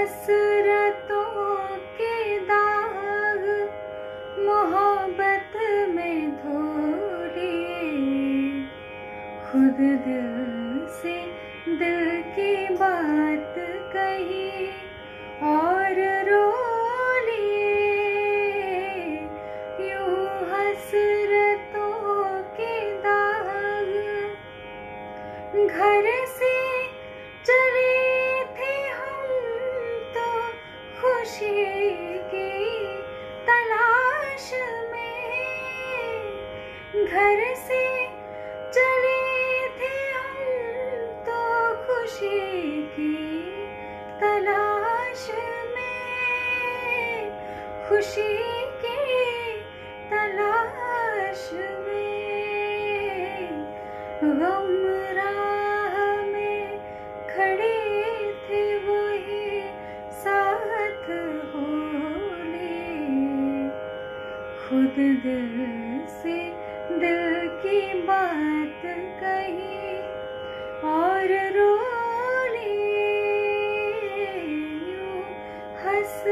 हसरतों के दाग मोहब्बत में धोरी खुद दिल से दिल की बात कही और रो लिए यू हसरतों के दाग घर से चली खुशी की तलाश में चले थे तो खुशी की तलाश में, खुशी की तलाश में, गम खुद दिल से दिल की बात कही और रो लिए यूँ हंस